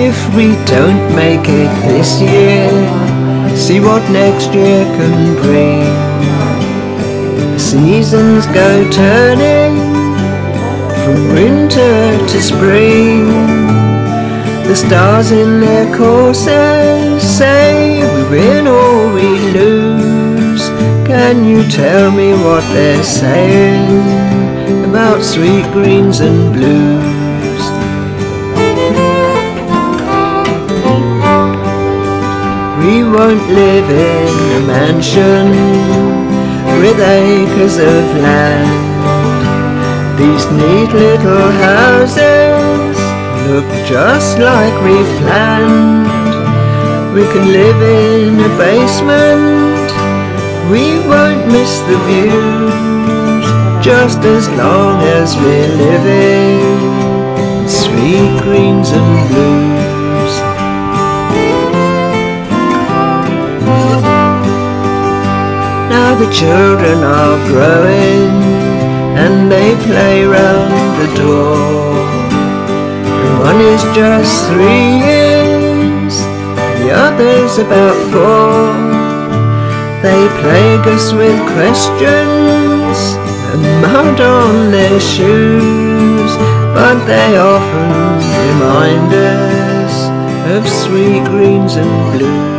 if we don't make it this year, see what next year can bring. Seasons go turning from winter to spring. The stars in their courses say we win or we lose. Can you tell me what they're saying about sweet greens and blues? Won't live in a mansion with acres of land. These neat little houses look just like we've planned. We can live in a basement, we won't miss the views, just as long as we're living in sweet greens and blues. Children are growing and they play round the door. And one is just three years, the other's about four. They plague us with questions and mud on their shoes, but they often remind us of sweet greens and blues.